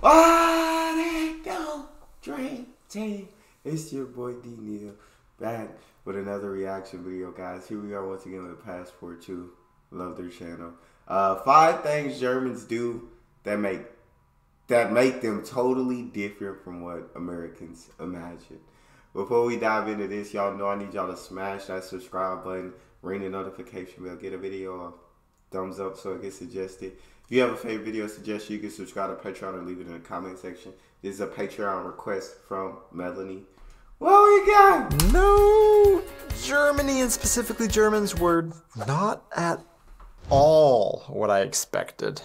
What it do, Dream Team? It's your boy D Neal back with another reaction video, guys. Here we are once again with Passport 2. Love their channel. Uh, five things Germans do that make that make them totally different from what Americans imagine. Before we dive into this, y'all know I need y'all to smash that subscribe button, ring the notification bell, get a video a thumbs up so it gets suggested. If you have a favorite video suggestion, you can subscribe to Patreon and leave it in the comment section. This is a Patreon request from Melanie. What we got? No, Germany and specifically Germans were not at all what I expected.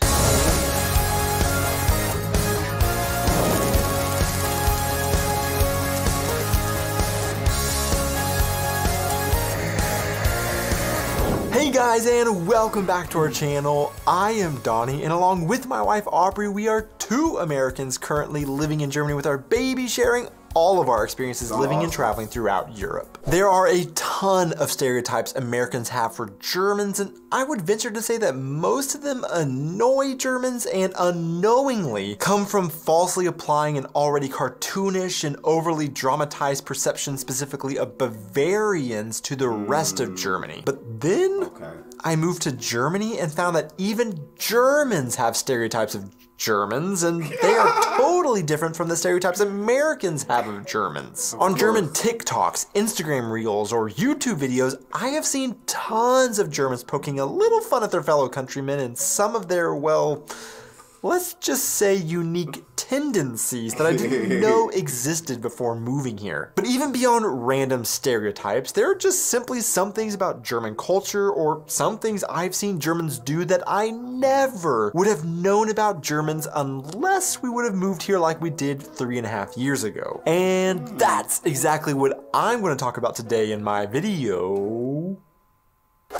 Guys and welcome back to our channel. I am Donnie and along with my wife Aubrey we are two Americans currently living in Germany with our baby sharing all of our experiences living and traveling throughout Europe. There are a ton of stereotypes Americans have for Germans, and I would venture to say that most of them annoy Germans and unknowingly come from falsely applying an already cartoonish and overly dramatized perception specifically of Bavarians to the rest of hmm. Germany. But then Okay. I moved to Germany and found that even Germans have stereotypes of Germans, and they are totally different from the stereotypes Americans have of Germans. On German TikToks, Instagram Reels, or YouTube videos, I have seen tons of Germans poking a little fun at their fellow countrymen and some of their, well, let's just say unique tendencies that I didn't know existed before moving here. But even beyond random stereotypes, there are just simply some things about German culture or some things I've seen Germans do that I never would have known about Germans unless we would have moved here like we did three and a half years ago. And hmm. that's exactly what I'm going to talk about today in my video.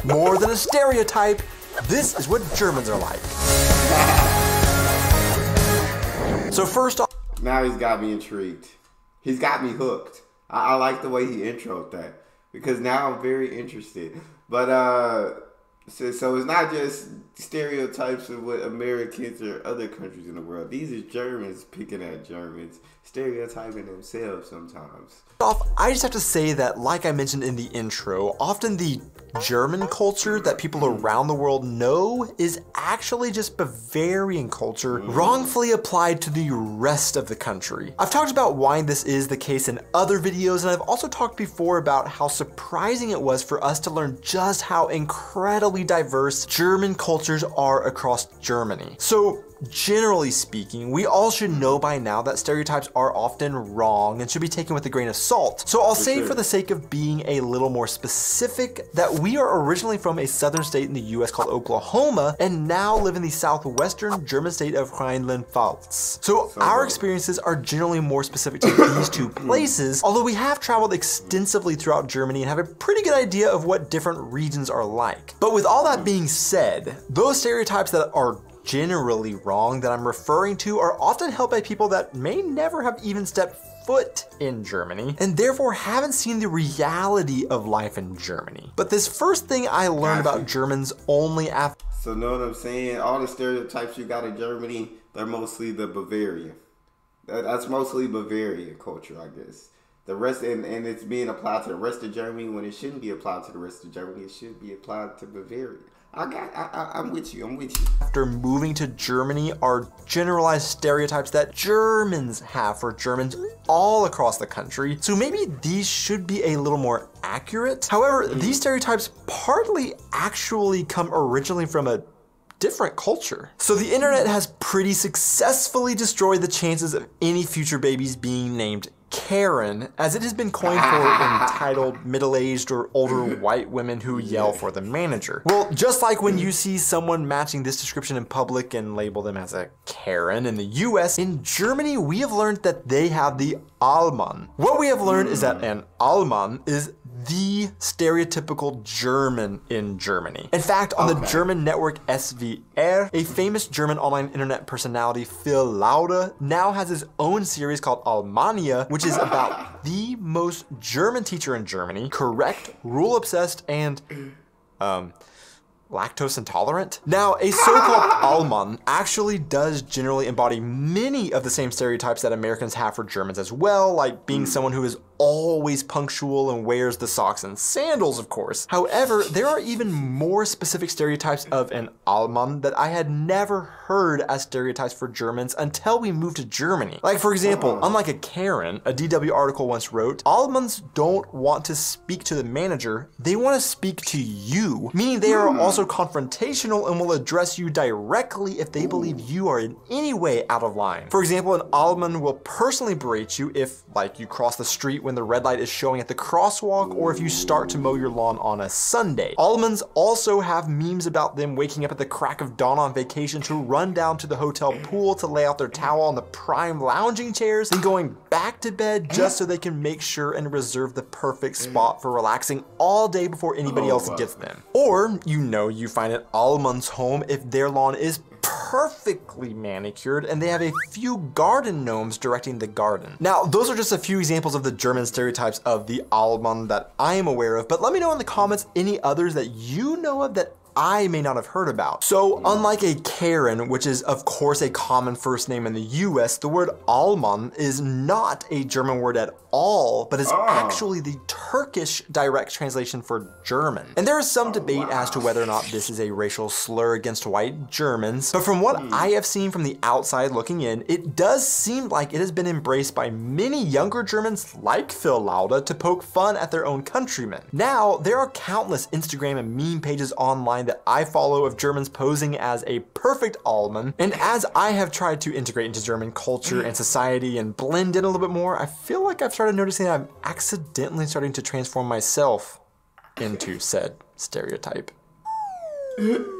More than a stereotype, this is what Germans are like. So first off, Now he's got me intrigued. He's got me hooked. I, I like the way he introed that because now I'm very interested. But uh, so, so it's not just stereotypes of what Americans or other countries in the world. These are Germans picking at Germans, stereotyping themselves sometimes. off, I just have to say that, like I mentioned in the intro, often the German culture that people around the world know is actually just Bavarian culture mm. wrongfully applied to the rest of the country. I've talked about why this is the case in other videos, and I've also talked before about how surprising it was for us to learn just how incredibly diverse German cultures are across Germany. So, Generally speaking, we all should know by now that stereotypes are often wrong and should be taken with a grain of salt. So I'll say for the sake of being a little more specific that we are originally from a southern state in the US called Oklahoma and now live in the southwestern German state of Rhineland-Pfalz. So our experiences are generally more specific to these two places, although we have traveled extensively throughout Germany and have a pretty good idea of what different regions are like. But with all that being said, those stereotypes that are generally wrong that I'm referring to are often held by people that may never have even stepped foot in Germany and therefore haven't seen the reality of life in Germany. But this first thing I learned about Germans only after So know what I'm saying? All the stereotypes you got in Germany, they're mostly the Bavarian. That's mostly Bavarian culture, I guess. The rest, and, and it's being applied to the rest of Germany when it shouldn't be applied to the rest of Germany. It should be applied to Bavaria. I got, I, I, I'm with you. I'm with you. after moving to Germany are generalized stereotypes that Germans have for Germans all across the country. So maybe these should be a little more accurate. However, mm-hmm. these stereotypes partly actually come originally from a different culture. So the internet has pretty successfully destroyed the chances of any future babies being named Karen, as it has been coined for entitled middle-aged or older white women who yell for the manager. Well, just like when you see someone matching this description in public and label them as a Karen in the US, in Germany we have learned that they have the Alman. What we have learned is that an Alman is the stereotypical German in Germany. In fact, on the German network SVR, a famous German online internet personality, Phil Laude, now has his own series called Almania, which is about the most German teacher in Germany, correct, rule obsessed, and um lactose intolerant? Now, a so-called Alman actually does generally embody many of the same stereotypes that Americans have for Germans as well, like being someone who is always punctual and wears the socks and sandals, of course. However, there are even more specific stereotypes of an Alman that I had never heard as stereotypes for Germans until we moved to Germany. Like, for example, unlike a Karen, a DW article once wrote, Almans don't want to speak to the manager, they want to speak to you, meaning they are also hmm. confrontational and will address you directly if they believe you are in any way out of line. For example, an Alman will personally berate you if, like, you cross the street when the red light is showing at the crosswalk or if you start to mow your lawn on a Sunday. Almans also have memes about them waking up at the crack of dawn on vacation to run down to the hotel pool to lay out their towel on the prime lounging chairs and going back to bed just so they can make sure and reserve the perfect spot for relaxing all day before anybody oh, else gets them. Or, you know, you find an Alman's home if their lawn is perfectly manicured and they have a few garden gnomes directing the garden. Now, those are just a few examples of the German stereotypes of the Alman that I am aware of, but let me know in the comments any others that you know of that I may not have heard about. So hmm. unlike a Karen, which is of course a common first name in the US, the word Alman is not a German word at all, but is ah. actually the Turkish direct translation for German. And there is some oh, debate as to whether or not this is a racial slur against white Germans, but from what hmm. I have seen from the outside looking in, it does seem like it has been embraced by many younger Germans like Phil Laude to poke fun at their own countrymen. Now, there are countless Instagram and meme pages online that I follow of Germans posing as a perfect Alman, and as I have tried to integrate into German culture and society and blend in a little bit more, I feel like I've started noticing that I'm accidentally starting to transform myself into said stereotype.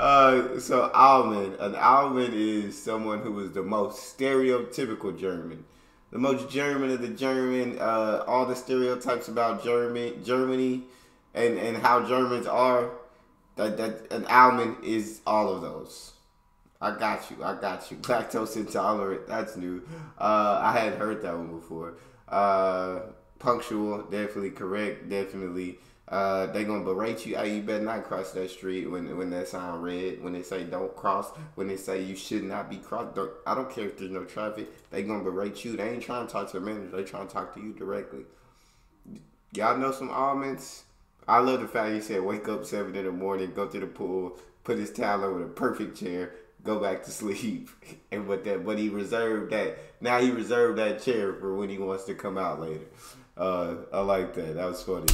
Uh, so Alman, an Alman is someone who is the most stereotypical German, the most German of the German. Uh, all the stereotypes about German, Germany, and and how Germans are. That that an Alman is all of those. I got you. I got you. Lactose intolerant. That's new. Uh, I hadn't heard that one before. Uh, punctual. Definitely correct. Definitely. Uh, they gonna berate you. Hey, you better not cross that street when when that sign red. When they say don't cross. When they say you should not be crossed. I don't care if there's no traffic. They gonna berate you. They ain't trying to talk to the manager. They trying to talk to you directly. Y'all know some Almans. I love the fact he said wake up seven in the morning, go to the pool, put his towel over the perfect chair, go back to sleep. And what that but he reserved that now he reserved that chair for when he wants to come out later. Uh, I like that. That was funny.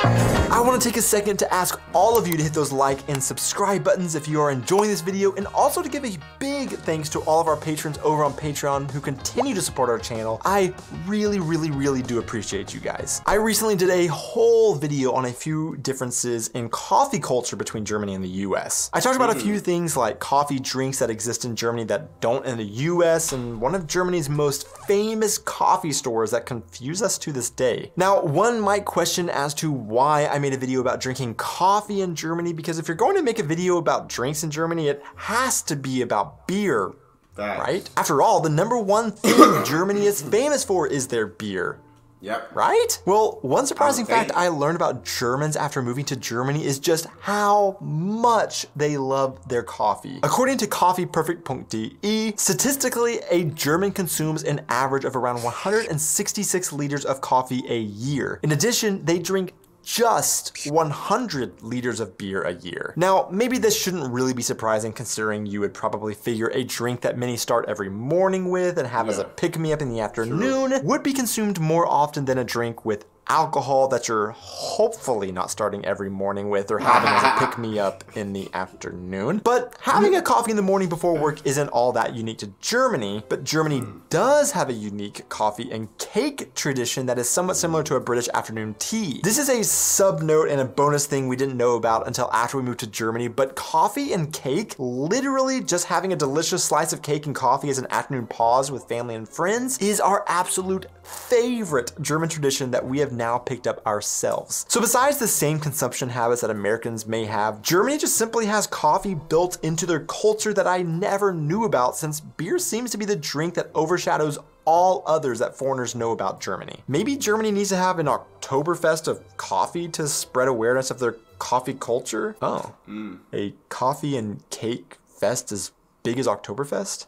I want to take a second to ask all of you to hit those like and subscribe buttons if you are enjoying this video, and also to give a big thanks to all of our patrons over on Patreon who continue to support our channel. I really, really, really do appreciate you guys. I recently did a whole video on a few differences in coffee culture between Germany and the US. I talked about a few hmm. things like coffee drinks that exist in Germany that don't in the US, and one of Germany's most famous coffee stores that confuse us to this day. Now, one might question as to why I made a video about drinking coffee in Germany because if you're going to make a video about drinks in Germany, it has to be about beer, right? After all, the number one thing Germany is famous for is their beer. Yep. Right? Well, one surprising I fact. I learned about Germans after moving to Germany is just how much they love their coffee. According to coffeeperfect.de, statistically, a German consumes an average of around 166 liters of coffee a year. In addition, they drink just 100 liters of beer a year. Now, maybe this shouldn't really be surprising considering you would probably figure a drink that many start every morning with and have as a pick me up in the afternoon would be consumed more often than a drink with alcohol that you're hopefully not starting every morning with or having as a pick me up in the afternoon. But having a coffee in the morning before work isn't all that unique to Germany, but Germany hmm. does have a unique coffee and cake tradition that is somewhat similar to a British afternoon tea. This is a sub note and a bonus thing we didn't know about until after we moved to Germany, but coffee and cake, literally just having a delicious slice of cake and coffee as an afternoon pause with family and friends, is our absolute favorite German tradition that we have now picked up ourselves. So besides the same consumption habits that Americans may have, Germany just simply has coffee built into their culture that I never knew about since beer seems to be the drink that overshadows all others that foreigners know about Germany. Maybe Germany needs to have an Oktoberfest of coffee to spread awareness of their coffee culture? Oh, hmm. a coffee and cake fest as big as Oktoberfest?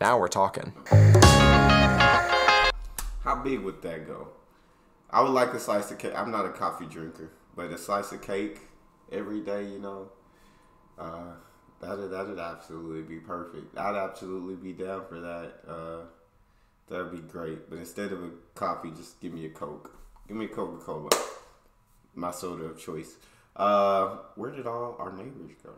Now we're talking. How big would that go? I would like a slice of cake. I'm not a coffee drinker, but a slice of cake every day, you know, uh, that'd that'd absolutely be perfect. I'd absolutely be down for that. Uh, that'd be great. But instead of a coffee, just give me a Coke. Give me a Coca Cola, my soda of choice. Uh, where did all our neighbors go?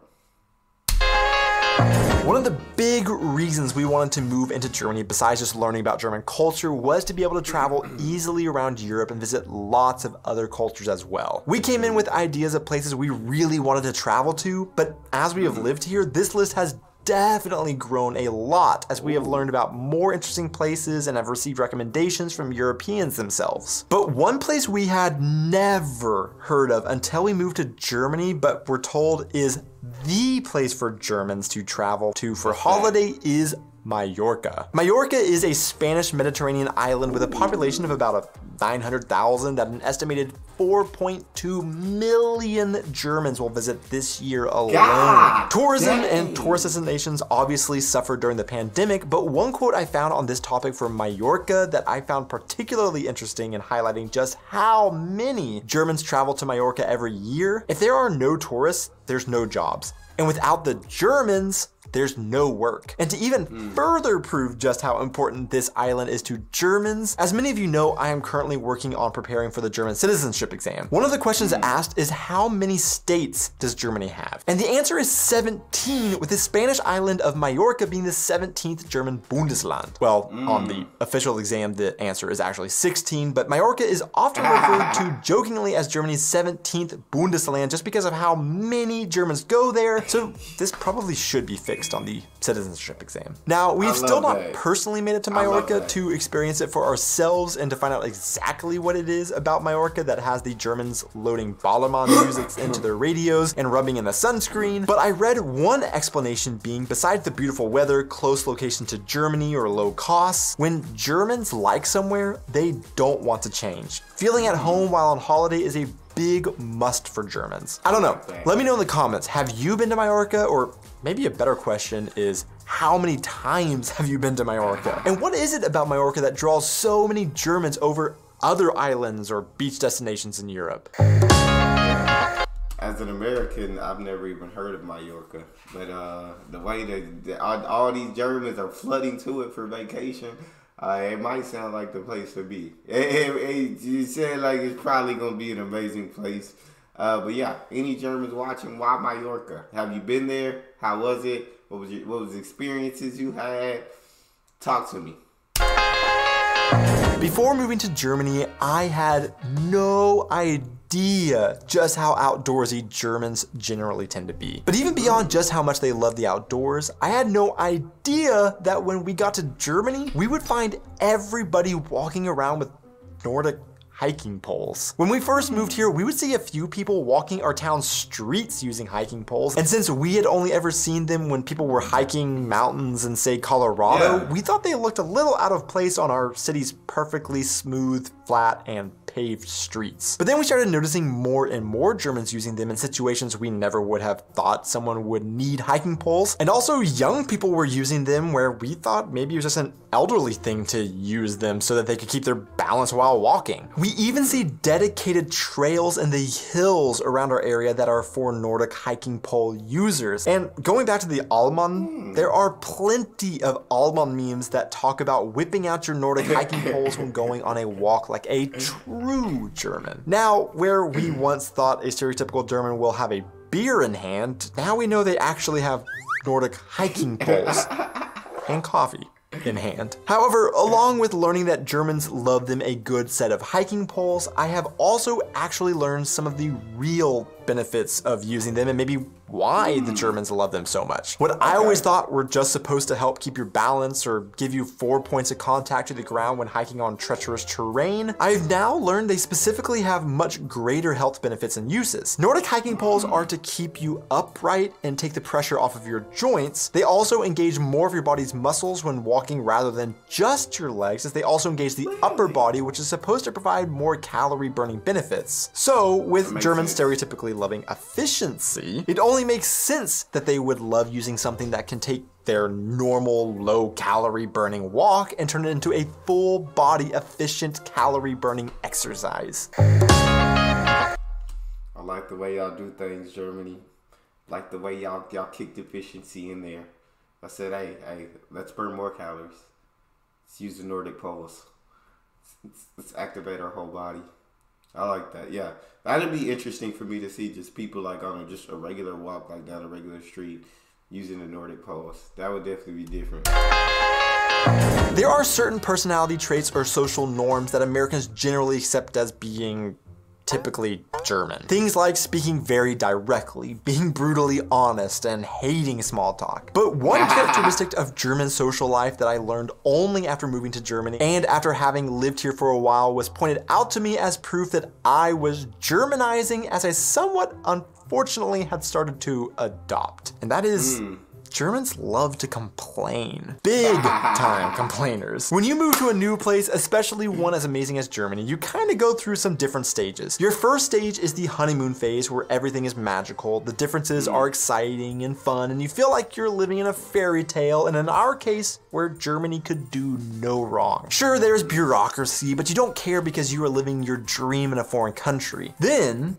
One of the big reasons we wanted to move into Germany, besides just learning about German culture, was to be able to travel easily around Europe and visit lots of other cultures as well. We came in with ideas of places we really wanted to travel to, but as we have lived here, this list has definitely grown a lot as we have learned about more interesting places and have received recommendations from Europeans themselves. But one place we had never heard of until we moved to Germany, but were told is the place for Germans to travel to for holiday is Mallorca. Mallorca is a Spanish Mediterranean island with a population of about a 900,000 that an estimated 4.2 million Germans will visit this year alone. God Tourism dang. and tourist destinations obviously suffered during the pandemic, but one quote I found on this topic from Mallorca that I found particularly interesting in highlighting just how many Germans travel to Mallorca every year. If there are no tourists, there's no jobs. And without the Germans, there's no work. And to even hmm. further prove just how important this island is to Germans, as many of you know, I am currently working on preparing for the German citizenship exam. One of the questions hmm. asked is how many states does Germany have? And the answer is 17, with the Spanish island of Mallorca being the 17th German Bundesland. Well, on the hmm. official exam, the answer is actually 16, but Mallorca is often referred to jokingly as Germany's 17th Bundesland just because of how many Germans go there, so this probably should be fixed on the citizenship exam. Now, we've still not that. personally made it to Mallorca to experience it for ourselves and to find out exactly what it is about Mallorca that has the Germans loading Ballermann music into their radios and rubbing in the sunscreen. But I read one explanation being besides the beautiful weather, close location to Germany, or low costs, when Germans like somewhere, they don't want to change. Feeling at home while on holiday is a big must for Germans. I don't know. Let me know in the comments. Have you been to Mallorca? Or maybe a better question is how many times have you been to Mallorca? And what is it about Mallorca that draws so many Germans over other islands or beach destinations in Europe? As an American, I've never even heard of Mallorca, but uh, the way that that all, all these Germans are flooding to it for vacation, uh, it might sound like the place to be. It, it, it, you said like it's probably gonna be an amazing place. Uh, but yeah, any Germans watching, why Mallorca? Have you been there? How was it? What was your, what was experiences you had? Talk to me. Before moving to Germany, I had no idea just how outdoorsy Germans generally tend to be. But even beyond just how much they love the outdoors, I had no idea that when we got to Germany, we would find everybody walking around with Nordic hiking poles. When we first moved here, we would see a few people walking our town streets using hiking poles. And since we had only ever seen them when people were hiking mountains in, say, Colorado, Yeah. we thought they looked a little out of place on our city's perfectly smooth, flat, and paved streets. But then we started noticing more and more Germans using them in situations we never would have thought someone would need hiking poles. And also young people were using them where we thought maybe it was just an elderly thing to use them so that they could keep their balance while walking. We even see dedicated trails in the hills around our area that are for Nordic hiking pole users. And going back to the Alman, hmm. there are plenty of Alman memes that talk about whipping out your Nordic hiking poles when going on a walk like a true German. Now, where we once thought a stereotypical German will have a beer in hand, now we know they actually have Nordic hiking poles and coffee in hand. However, along with learning that Germans love them a good set of hiking poles, I have also actually learned some of the real benefits of using them and maybe why the hmm. Germans love them so much. What I always thought were just supposed to help keep your balance or give you four points of contact to the ground when hiking on treacherous terrain, I've now learned they specifically have much greater health benefits and uses. Nordic hiking poles hmm. are to keep you upright and take the pressure off of your joints. They also engage more of your body's muscles when walking rather than just your legs, as they also engage the upper body, which is supposed to provide more calorie burning benefits. So, with Germans sense. stereotypically loving efficiency, it only makes sense that they would love using something that can take their normal low calorie burning walk and turn it into a full body efficient calorie burning exercise. I like the way y'all do things, Germany. Like the way y'all y'all kicked efficiency in there. I said, hey, hey, let's burn more calories. Let's use the Nordic poles. Let's, let's activate our whole body. I like that. Yeah, that'd be interesting for me to see just people like on just a regular walk, like down a regular street, using the Nordic poles. That would definitely be different. There are certain personality traits or social norms that Americans generally accept as being typically German. Things like speaking very directly, being brutally honest, and hating small talk. But one characteristic of German social life that I learned only after moving to Germany and after having lived here for a while was pointed out to me as proof that I was Germanizing as I somewhat unfortunately had started to adopt. And that is hmm. Germans love to complain. Big time complainers. When you move to a new place, especially one as amazing as Germany, you kind of go through some different stages. Your first stage is the honeymoon phase where everything is magical, the differences are mm. exciting and fun, and you feel like you're living in a fairy tale, and in our case, where Germany could do no wrong. Sure, there's bureaucracy, but you don't care because you are living your dream in a foreign country. Then,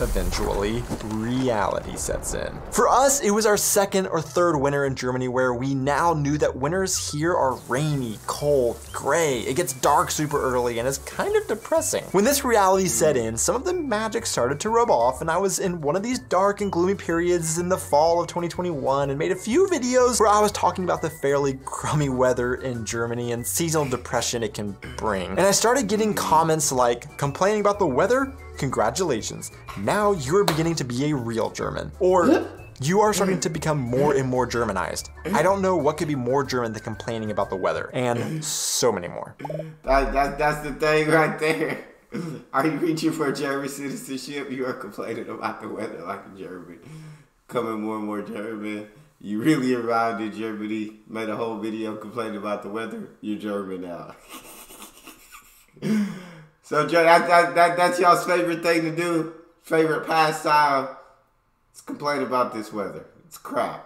eventually, reality sets in. For us, it was our second or third winter in Germany where we now knew that winters here are rainy, cold, gray. It gets dark super early and it's kind of depressing. When this reality set in, some of the magic started to rub off, and I was in one of these dark and gloomy periods in the fall of 2021 and made a few videos where I was talking about the fairly crummy weather in Germany and seasonal depression it can bring. And I started getting comments like, complaining about the weather? Congratulations. Now you're beginning to be a real German. Or you are starting to become more and more Germanized. I don't know what could be more German than complaining about the weather, and so many more. That, that that's the thing right there. Are you reaching for German citizenship? You are complaining about the weather like a German. Coming more and more German. You really arrived in Germany, made a whole video complaining about the weather. You're German now. so, Joe, that, that, that, that's y'all's favorite thing to do? Favorite pastime? It's complain about this weather. It's crap.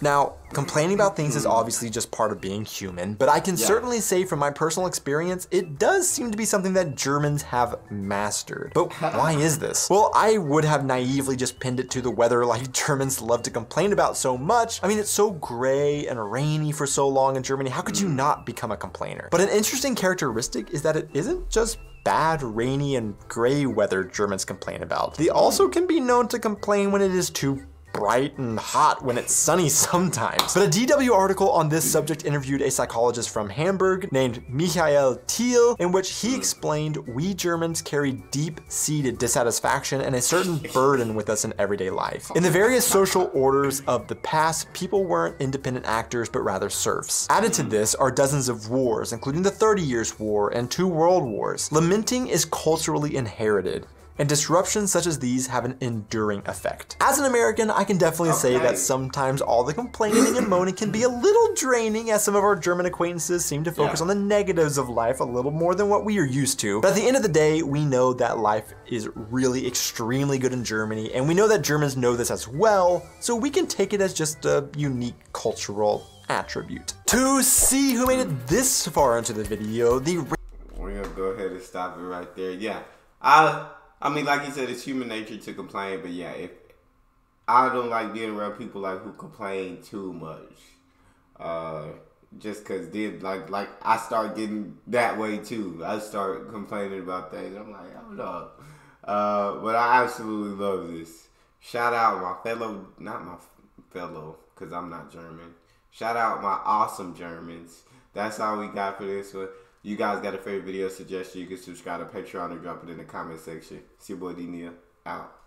Now, complaining about things is hmm. obviously just part of being human, but I can certainly say from my personal experience, it does seem to be something that Germans have mastered. But why is this? Well, I would have naively just pinned it to the weather like Germans love to complain about so much. I mean, it's so gray and rainy for so long in Germany. How could you hmm. not become a complainer? But an interesting characteristic is that it isn't just bad, rainy, and gray weather Germans complain about. They also can be known to complain when it is too bright and hot when it's sunny sometimes. But a DW article on this subject interviewed a psychologist from Hamburg named Michael Thiel, in which he explained we Germans carry deep-seated dissatisfaction and a certain burden with us in everyday life. In the various social orders of the past, people weren't independent actors, but rather serfs. Added to this are dozens of wars, including the Thirty Years' War and two world wars. Lamenting is culturally inherited and disruptions such as these have an enduring effect. As an American, I can definitely say that sometimes all the complaining and moaning can be a little draining, as some of our German acquaintances seem to focus Yeah. on the negatives of life a little more than what we are used to. But at the end of the day, we know that life is really extremely good in Germany, and we know that Germans know this as well, so we can take it as just a unique cultural attribute. To see who made it this far into the video, the We're gonna go ahead and stop it right there. Yeah, I I mean, like you said, it's human nature to complain, but yeah, if I don't like being around people like who complain too much, uh, just cause then like like I start getting that way too. I start complaining about things. I'm like, hold up. Uh, but I absolutely love this. Shout out my fellow, not my fellow, cause I'm not German. Shout out my awesome Germans. That's all we got for this one. You guys got a favorite video suggestion? You can subscribe to Patreon or drop it in the comment section. It's your boy D Neal out.